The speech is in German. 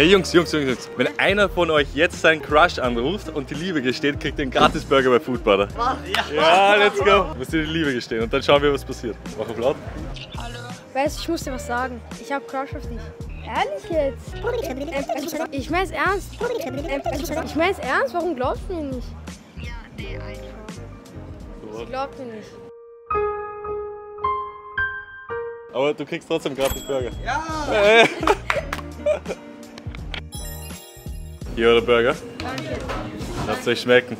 Hey Jungs, Jungs, Jungs, Jungs. Wenn einer von euch jetzt seinen Crush anruft und die Liebe gesteht, kriegt ihr einen Gratis-Burger bei Foodbutter. Ja. ja, let's go. Müsst ihr die Liebe gestehen und dann schauen wir, was passiert. Mach auf laut. Weißt du, ich muss dir was sagen. Ich hab Crush auf dich. Ehrlich jetzt? Ich mein's ernst. Ich mein's ernst? Warum glaubst du mir nicht? Ja, nee, einfach. Ich glaub mir nicht. Aber du kriegst trotzdem Gratis-Burger. Ja! Hier der Burger. Danke. Lasst euch schmecken.